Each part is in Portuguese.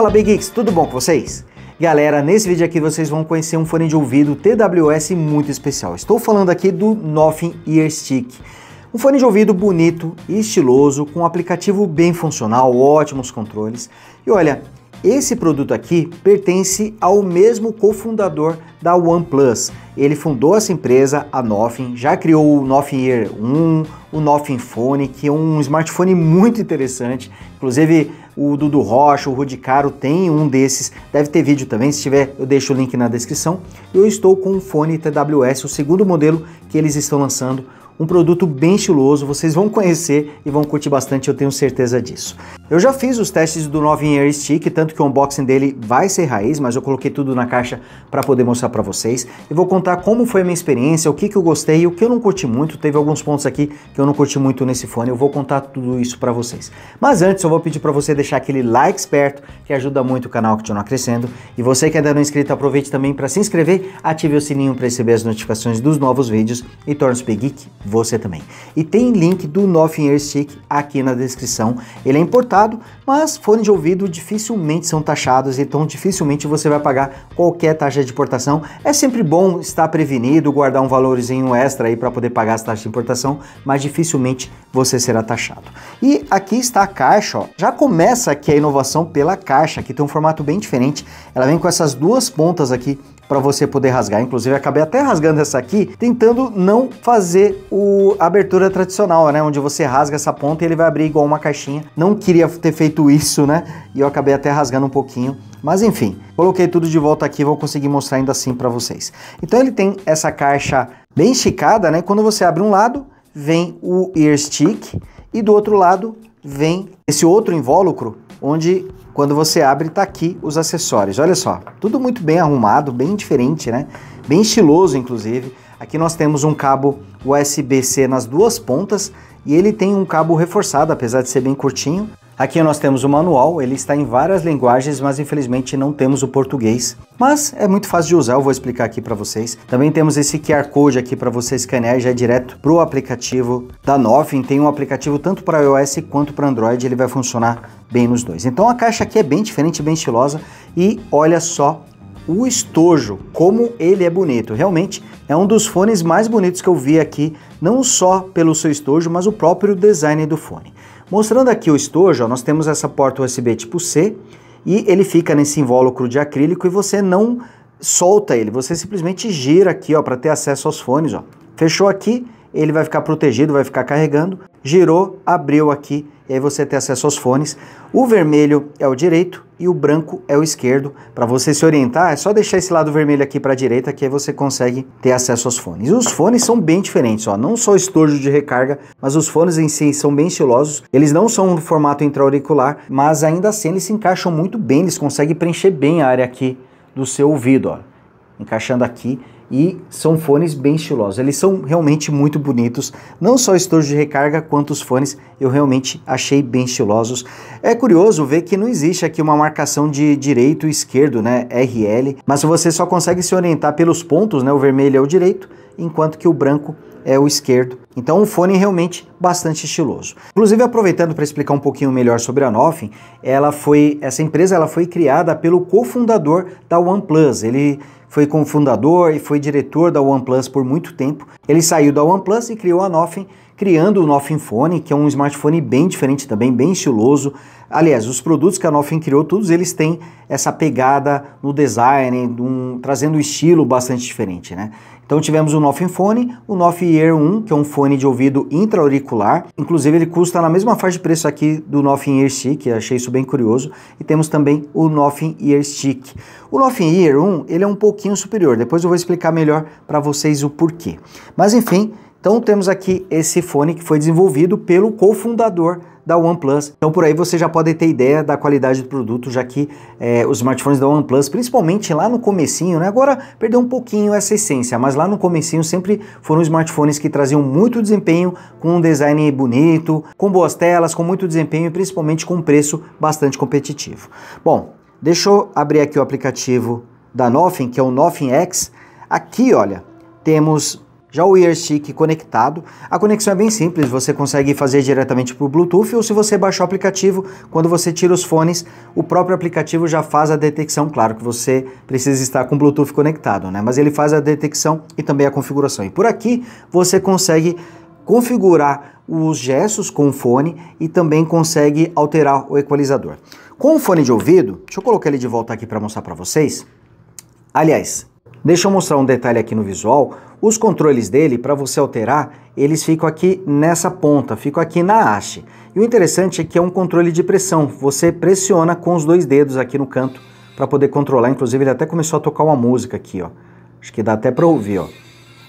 Fala Big Geeks, tudo bom com vocês? Galera, nesse vídeo aqui vocês vão conhecer um fone de ouvido TWS muito especial. Estou falando aqui do Nothing Ear Stick. Um fone de ouvido bonito e estiloso, com um aplicativo bem funcional, ótimos controles. E olha, esse produto aqui pertence ao mesmo cofundador da OnePlus. Ele fundou essa empresa, a Nothing, já criou o Nothing Ear 1, o Nothing Phone, que é um smartphone muito interessante. Inclusive, o Dudu Rocha, o Rudi Caro tem um desses. Deve ter vídeo também, se tiver eu deixo o link na descrição. Eu estou com o fone TWS, o segundo modelo que eles estão lançando, um produto bem estiloso, vocês vão conhecer e vão curtir bastante, eu tenho certeza disso. Eu já fiz os testes do Novin Air Stick, tanto que o unboxing dele vai ser raiz, mas eu coloquei tudo na caixa para poder mostrar para vocês. E vou contar como foi a minha experiência, o que, que eu gostei o que eu não curti muito. Teve alguns pontos aqui que eu não curti muito nesse fone, eu vou contar tudo isso para vocês. Mas antes eu vou pedir para você deixar aquele like esperto, que ajuda muito o canal a continuar crescendo. E você que ainda não é inscrito, aproveite também para se inscrever, ative o sininho para receber as notificações dos novos vídeos e torne-se Geek você também. E tem link do Nothing Air Stick aqui na descrição. Ele é importado, mas fones de ouvido dificilmente são taxados, então dificilmente você vai pagar qualquer taxa de importação. É sempre bom estar prevenido, guardar um valorzinho extra aí para poder pagar as taxas de importação, mas dificilmente você será taxado. E aqui está a caixa, ó. já começa aqui a inovação pela caixa, que tem um formato bem diferente. Ela vem com essas duas pontas aqui para você poder rasgar. Inclusive, acabei até rasgando essa aqui, tentando não fazer o, a abertura tradicional, né? Onde você rasga essa ponta e ele vai abrir igual uma caixinha. Não queria ter feito isso, né? E eu acabei até rasgando um pouquinho. Mas enfim, coloquei tudo de volta aqui, vou conseguir mostrar ainda assim para vocês. Então ele tem essa caixa bem esticada, né? Quando você abre um lado, vem o ear stick e do outro lado vem esse outro invólucro onde quando você abre está aqui os acessórios. Olha só, tudo muito bem arrumado, bem diferente, né? Bem estiloso, inclusive. Aqui nós temos um cabo USB-C nas duas pontas e ele tem um cabo reforçado, apesar de ser bem curtinho. Aqui nós temos o manual, ele está em várias linguagens, mas infelizmente não temos o português. Mas é muito fácil de usar, eu vou explicar aqui para vocês. Também temos esse QR Code aqui para você escanear já é direto para o aplicativo da Nothing. Tem um aplicativo tanto para iOS quanto para Android, ele vai funcionar bem nos dois. Então a caixa aqui é bem diferente, bem estilosa e olha só o estojo, como ele é bonito. Realmente é um dos fones mais bonitos que eu vi aqui, não só pelo seu estojo, mas o próprio design do fone. Mostrando aqui o estojo, ó, nós temos essa porta USB tipo C e ele fica nesse invólucro de acrílico e você não solta ele, você simplesmente gira aqui para ter acesso aos fones. Ó. Fechou aqui, ele vai ficar protegido, vai ficar carregando. Girou, abriu aqui e aí você tem acesso aos fones. O vermelho é o direito e o branco é o esquerdo. Para você se orientar, é só deixar esse lado vermelho aqui para a direita que aí você consegue ter acesso aos fones. Os fones são bem diferentes, ó, não só estojo de recarga, mas os fones em si são bem estilosos. Eles não são no formato intra-auricular, mas ainda assim eles se encaixam muito bem, eles conseguem preencher bem a área aqui do seu ouvido, ó. Encaixando aqui e são fones bem estilosos. Eles são realmente muito bonitos, não só o estojo de recarga quanto os fones, eu realmente achei bem estilosos. É curioso ver que não existe aqui uma marcação de direito e esquerdo, né, RL, mas você só consegue se orientar pelos pontos, né, o vermelho é o direito, enquanto que o branco o esquerdo. Então um fone realmente bastante estiloso. Inclusive aproveitando para explicar um pouquinho melhor sobre a Nothing, ela foi essa empresa ela foi criada pelo cofundador da OnePlus. Ele foi cofundador e foi diretor da OnePlus por muito tempo. Ele saiu da OnePlus e criou a Nothing, criando o Nothing Phone, que é um smartphone bem diferente também, bem estiloso. Aliás, os produtos que a Nothing criou, todos eles têm essa pegada no design, um, trazendo um estilo bastante diferente, né? Então tivemos o Nothing Phone, o Nothing Ear 1, que é um fone de ouvido intra-auricular. Inclusive ele custa na mesma faixa de preço aqui do Nothing Ear Stick, achei isso bem curioso. E temos também o Nothing Ear Stick. O Nothing Ear 1, ele é um pouquinho superior, depois eu vou explicar melhor para vocês o porquê. Mas enfim, então temos aqui esse fone que foi desenvolvido pelo cofundador da OnePlus. Então por aí você já pode ter ideia da qualidade do produto, já que é, os smartphones da OnePlus, principalmente lá no comecinho, né? Agora perdeu um pouquinho essa essência, mas lá no comecinho sempre foram smartphones que traziam muito desempenho, com um design bonito, com boas telas, com muito desempenho e principalmente com um preço bastante competitivo. Bom, deixa eu abrir aqui o aplicativo da Nothing, que é o Nothing X. Aqui, olha, temos Já o Ear Stick conectado, a conexão é bem simples, você consegue fazer diretamente por Bluetooth ou se você baixar o aplicativo, quando você tira os fones, o próprio aplicativo já faz a detecção, claro que você precisa estar com o Bluetooth conectado, né? Mas ele faz a detecção e também a configuração. E por aqui você consegue configurar os gestos com o fone e também consegue alterar o equalizador. Com o fone de ouvido, deixa eu colocar ele de volta aqui para mostrar para vocês. Aliás, deixa eu mostrar um detalhe aqui no visual. Os controles dele, para você alterar, eles ficam aqui nessa ponta, ficam aqui na haste. E o interessante é que é um controle de pressão. Você pressiona com os dois dedos aqui no canto para poder controlar. Inclusive ele até começou a tocar uma música aqui, ó. Acho que dá até para ouvir, ó.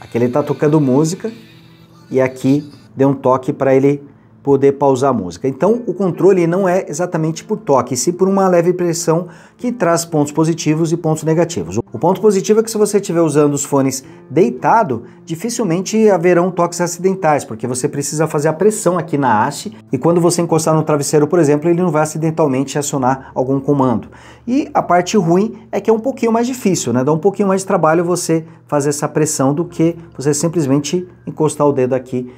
Aqui ele está tocando música e aqui deu um toque para ele poder pausar a música. Então, o controle não é exatamente por toque, sim por uma leve pressão que traz pontos positivos e pontos negativos. O ponto positivo é que se você estiver usando os fones deitado, dificilmente haverão toques acidentais, porque você precisa fazer a pressão aqui na haste e quando você encostar no travesseiro, por exemplo, ele não vai acidentalmente acionar algum comando. E a parte ruim é que é um pouquinho mais difícil, né? Dá um pouquinho mais de trabalho você fazer essa pressão do que você simplesmente encostar o dedo aqui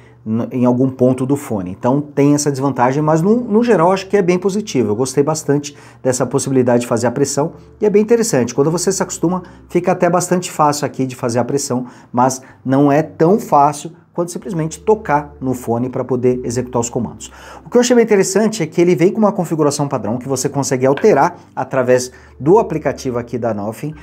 em algum ponto do fone. Então tem essa desvantagem, mas no, no, geral acho que é bem positivo. Eu gostei bastante dessa possibilidade de fazer a pressão e é bem interessante. Quando você se acostuma, fica até bastante fácil aqui de fazer a pressão, mas não é tão fácil quanto simplesmente tocar no fone para poder executar os comandos. O que eu achei bem interessante é que ele vem com uma configuração padrão que você consegue alterar através do aplicativo aqui da Nothing.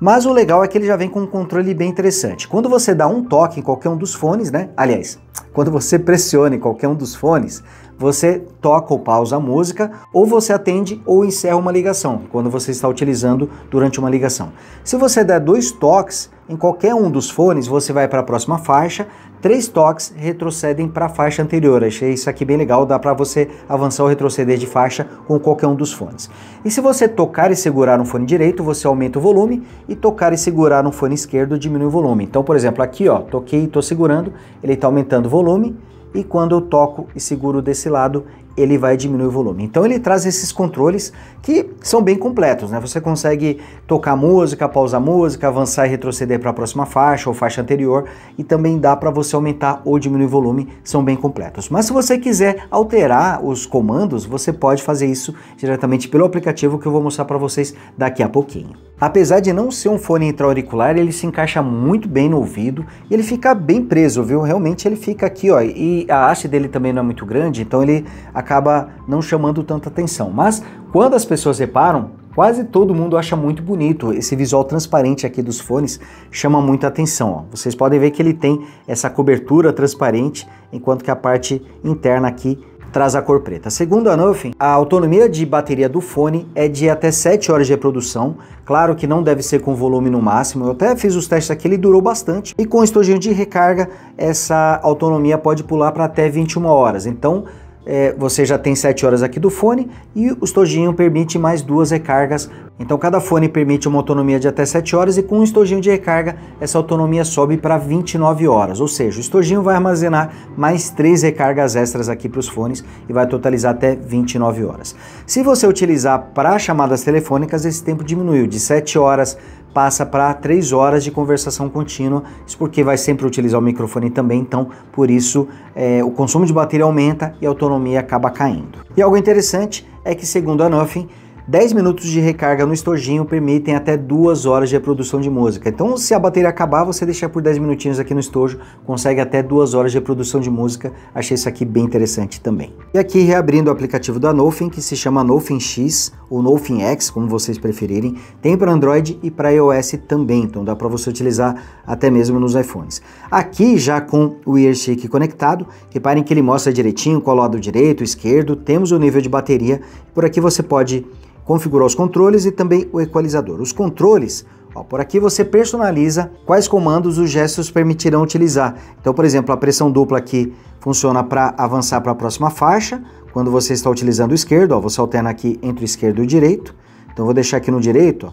Mas o legal é que ele já vem com um controle bem interessante. Quando você dá um toque em qualquer um dos fones, né? Aliás, quando você pressiona em qualquer um dos fones, você toca ou pausa a música, ou você atende ou encerra uma ligação, quando você está utilizando durante uma ligação. Se você der dois toques em qualquer um dos fones, você vai para a próxima faixa, três toques retrocedem para a faixa anterior. Achei isso aqui bem legal, dá para você avançar ou retroceder de faixa com qualquer um dos fones. E se você tocar e segurar no fone direito, você aumenta o volume, e tocar e segurar no fone esquerdo diminui o volume. Então, por exemplo, aqui ó, toquei e estou segurando, ele está aumentando o volume, e quando eu toco e seguro desse lado, ele vai diminuir o volume. Então ele traz esses controles que são bem completos, né? Você consegue tocar música, pausar música, avançar e retroceder para a próxima faixa ou faixa anterior e também dá para você aumentar ou diminuir o volume, são bem completos. Mas se você quiser alterar os comandos, você pode fazer isso diretamente pelo aplicativo que eu vou mostrar para vocês daqui a pouquinho. Apesar de não ser um fone intra-auricular, ele se encaixa muito bem no ouvido e ele fica bem preso, viu? Realmente ele fica aqui, ó, e a haste dele também não é muito grande, então ele acaba não chamando tanta atenção. Mas quando as pessoas reparam, quase todo mundo acha muito bonito. Esse visual transparente aqui dos fones chama muita atenção. Ó. Vocês podem ver que ele tem essa cobertura transparente, enquanto que a parte interna aqui traz a cor preta. Segundo a Nothing, a autonomia de bateria do fone é de até 7 horas de reprodução. Claro que não deve ser com volume no máximo. Eu até fiz os testes aqui, ele durou bastante. E com o estojinho de recarga, essa autonomia pode pular para até 21 horas. Então, é, você já tem 7 horas aqui do fone e o estojinho permite mais duas recargas. Então cada fone permite uma autonomia de até 7 horas e com o estojinho de recarga essa autonomia sobe para 29 horas. Ou seja, o estojinho vai armazenar mais 3 recargas extras aqui para os fones e vai totalizar até 29 horas. Se você utilizar para chamadas telefônicas, esse tempo diminuiu de 7 horas passa para 3 horas de conversação contínua, isso porque vai sempre utilizar o microfone também, então por isso é, o consumo de bateria aumenta e a autonomia acaba caindo. E algo interessante é que, segundo a Nothing, 10 minutos de recarga no estojinho permitem até 2 horas de reprodução de música. Então, se a bateria acabar, você deixar por 10 minutinhos aqui no estojo, consegue até 2 horas de reprodução de música. Achei isso aqui bem interessante também. E aqui reabrindo o aplicativo da Nothing, que se chama Nothing X ou Nothing X, como vocês preferirem. Tem para Android e para iOS também, então dá para você utilizar até mesmo nos iPhones. Aqui já com o EarShake conectado, reparem que ele mostra direitinho qual lado direito, esquerdo, temos o nível de bateria. Por aqui você pode configurar os controles e também o equalizador. Os controles, ó, por aqui você personaliza quais comandos os gestos permitirão utilizar. Então, por exemplo, a pressão dupla aqui funciona para avançar para a próxima faixa. Quando você está utilizando o esquerdo, ó, você alterna aqui entre o esquerdo e o direito. Então, vou deixar aqui no direito, ó,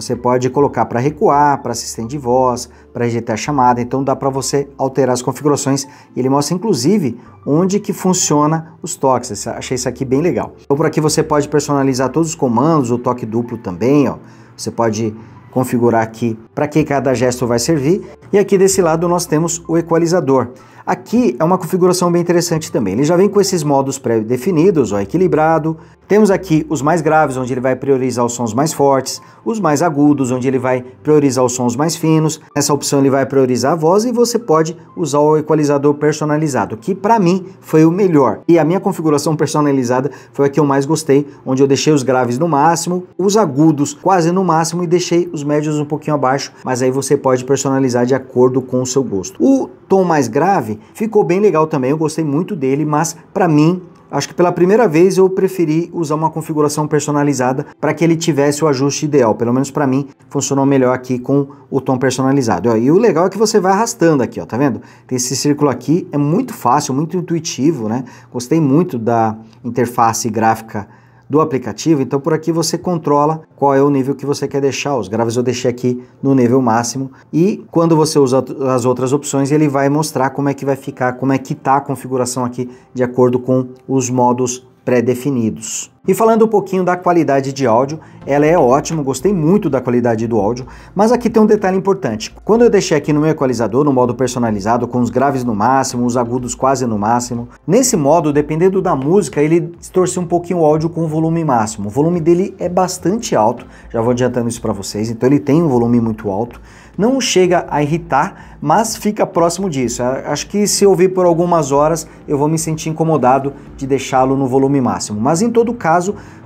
você pode colocar para recuar, para assistente de voz, para rejeitar a chamada, então dá para você alterar as configurações. Ele mostra inclusive onde que funciona os toques. Achei isso aqui bem legal. Então por aqui você pode personalizar todos os comandos, o toque duplo também, ó. Você pode configurar aqui para que cada gesto vai servir. E aqui desse lado nós temos o equalizador. Aqui é uma configuração bem interessante também. Ele já vem com esses modos pré-definidos, ó, equilibrado. Temos aqui os mais graves, onde ele vai priorizar os sons mais fortes, os mais agudos, onde ele vai priorizar os sons mais finos. Nessa opção ele vai priorizar a voz e você pode usar o equalizador personalizado, que para mim foi o melhor. E a minha configuração personalizada foi a que eu mais gostei, onde eu deixei os graves no máximo, os agudos quase no máximo e deixei os médios um pouquinho abaixo, mas aí você pode personalizar de acordo com o seu gosto. O tom mais grave ficou bem legal também, eu gostei muito dele, mas para mim Acho que pela primeira vez eu preferi usar uma configuração personalizada para que ele tivesse o ajuste ideal. Pelo menos para mim funcionou melhor aqui com o tom personalizado. E o legal é que você vai arrastando aqui, ó, tá vendo? Tem esse círculo aqui, é muito fácil, muito intuitivo, né? Gostei muito da interface gráfica do aplicativo, então por aqui você controla qual é o nível que você quer deixar. Os graves eu deixei aqui no nível máximo e quando você usa as outras opções ele vai mostrar como é que vai ficar, como é que tá a configuração aqui de acordo com os modos pré-definidos. E falando um pouquinho da qualidade de áudio, ela é ótima, gostei muito da qualidade do áudio, mas aqui tem um detalhe importante. Quando eu deixei aqui no meu equalizador, no modo personalizado, com os graves no máximo, os agudos quase no máximo, nesse modo, dependendo da música, ele distorce um pouquinho o áudio com o volume máximo. O volume dele é bastante alto, já vou adiantando isso para vocês, então ele tem um volume muito alto não chega a irritar, mas fica próximo disso. Acho que se ouvir por algumas horas eu vou me sentir incomodado de deixá-lo no volume máximo. Mas em todo caso,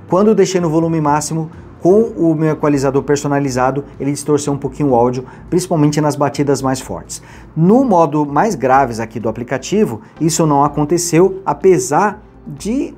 quando eu deixei no volume máximo, com o meu equalizador personalizado, ele distorceu um pouquinho o áudio, principalmente nas batidas mais fortes. No modo mais graves aqui do aplicativo, isso não aconteceu, apesar de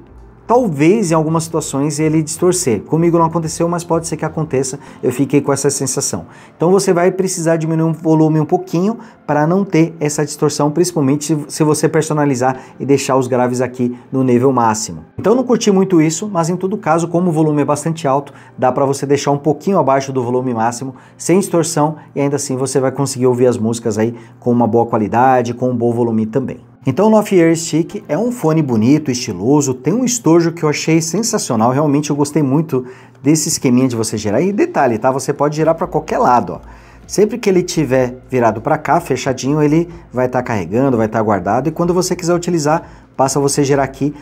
talvez em algumas situações ele distorcer. Comigo não aconteceu, mas pode ser que aconteça. Eu fiquei com essa sensação. Então você vai precisar diminuir o volume um pouquinho para não ter essa distorção, principalmente se você personalizar e deixar os graves aqui no nível máximo. Então não curti muito isso, mas em todo caso, como o volume é bastante alto, dá para você deixar um pouquinho abaixo do volume máximo, sem distorção, e ainda assim você vai conseguir ouvir as músicas aí com uma boa qualidade, com um bom volume também. Então o Noth Ear Stick é um fone bonito, estiloso, tem um estojo que eu achei sensacional, realmente eu gostei muito desse esqueminha de você girar. E detalhe, tá? Você pode girar para qualquer lado, ó. Sempre que ele tiver virado para cá, fechadinho, ele vai estar tá carregando, vai estar tá guardado e quando você quiser utilizar, basta você girar aqui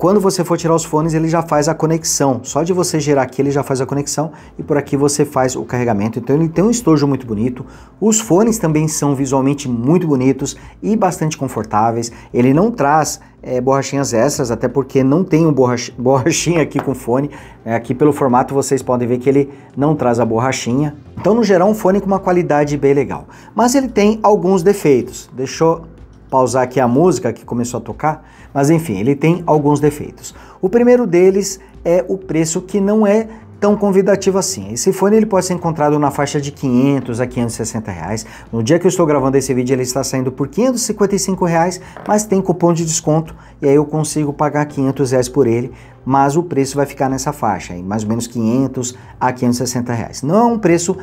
quando você for tirar os fones, ele já faz a conexão. Só de você girar aqui, ele já faz a conexão e por aqui você faz o carregamento. Então ele tem um estojo muito bonito. Os fones também são visualmente muito bonitos e bastante confortáveis. Ele não traz é, borrachinhas extras, até porque não tem um borrach borrachinha aqui com fone. É, aqui pelo formato vocês podem ver que ele não traz a borrachinha. Então no geral um fone com uma qualidade bem legal. Mas ele tem alguns defeitos. Deixa eu pausar aqui a música que começou a tocar, mas enfim, ele tem alguns defeitos. O primeiro deles é o preço que não é tão convidativo assim. Esse fone ele pode ser encontrado na faixa de 500 a 560 reais. No dia que eu estou gravando esse vídeo ele está saindo por 555 reais, mas tem cupom de desconto e aí eu consigo pagar 500 reais por ele, mas o preço vai ficar nessa faixa, aí, mais ou menos 500 a 560 reais. Não é um preço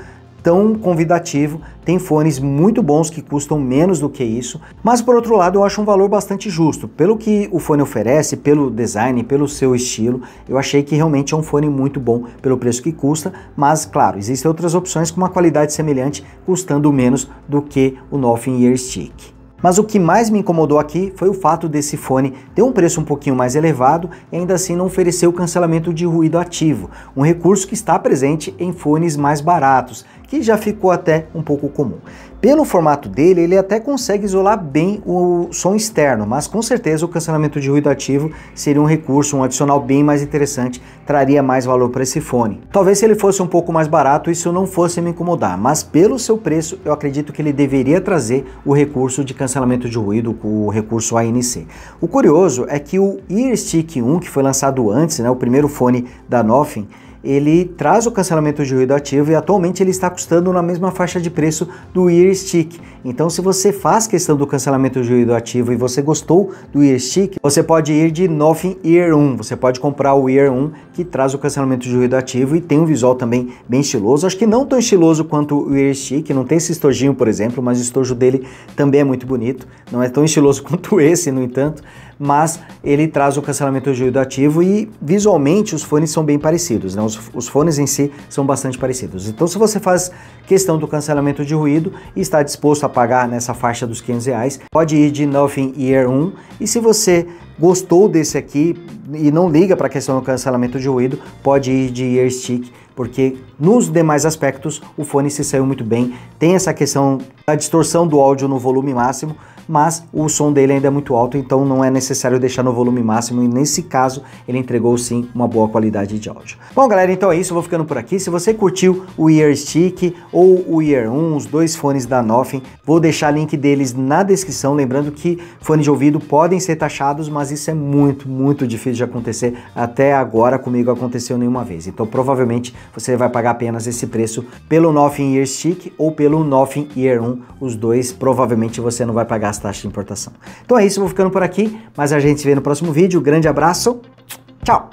tão convidativo. Tem fones muito bons que custam menos do que isso, mas por outro lado eu acho um valor bastante justo. Pelo que o fone oferece, pelo design, pelo seu estilo, eu achei que realmente é um fone muito bom pelo preço que custa, mas claro, existem outras opções com uma qualidade semelhante, custando menos do que o Nothing Ear Stick. Mas o que mais me incomodou aqui foi o fato desse fone ter um preço um pouquinho mais elevado e ainda assim não oferecer o cancelamento de ruído ativo, um recurso que está presente em fones mais baratos, que já ficou até um pouco comum. Pelo formato dele, ele até consegue isolar bem o som externo, mas com certeza o cancelamento de ruído ativo seria um recurso, um adicional bem mais interessante, traria mais valor para esse fone. Talvez se ele fosse um pouco mais barato, isso não fosse me incomodar, mas pelo seu preço, eu acredito que ele deveria trazer o recurso de cancelamento de ruído, o recurso ANC. O curioso é que o Earstick 1, que foi lançado antes, né, o primeiro fone da Nothing, ele traz o cancelamento de ruído ativo e atualmente ele está custando na mesma faixa de preço do Ear Stick. Então, se você faz questão do cancelamento de ruído ativo e você gostou do Ear Stick, você pode ir de Nothing Ear 1. Você pode comprar o Ear 1 que traz o cancelamento de ruído ativo e tem um visual também bem estiloso. Acho que não tão estiloso quanto o Ear Stick, não tem esse estojinho, por exemplo, mas o estojo dele também é muito bonito. Não é tão estiloso quanto esse, no entanto, mas ele traz o cancelamento de ruído ativo e visualmente os fones são bem parecidos, né? Os, os, fones em si são bastante parecidos. Então, se você faz questão do cancelamento de ruído e está disposto a pagar nessa faixa dos 500 reais, pode ir de Nothing Ear 1 e se você gostou desse aqui e não liga para a questão do cancelamento de ruído, pode ir de Ear Stick, porque nos demais aspectos o fone se saiu muito bem. Tem essa questão da distorção do áudio no volume máximo, mas o som dele ainda é muito alto, então não é necessário deixar no volume máximo e nesse caso ele entregou sim uma boa qualidade de áudio. Bom galera, então é isso, eu vou ficando por aqui. Se você curtiu o Ear Stick ou o Ear 1, os dois fones da Nothing, vou deixar link deles na descrição, lembrando que fones de ouvido podem ser taxados, mas isso é muito, muito difícil de acontecer. Até agora comigo aconteceu nenhuma vez. Então provavelmente você vai pagar apenas esse preço pelo Nothing Ear Stick ou pelo Nothing Ear 1. Os dois provavelmente você não vai pagar as taxas de importação. Então é isso, vou ficando por aqui, mas a gente se vê no próximo vídeo. Grande abraço, tchau!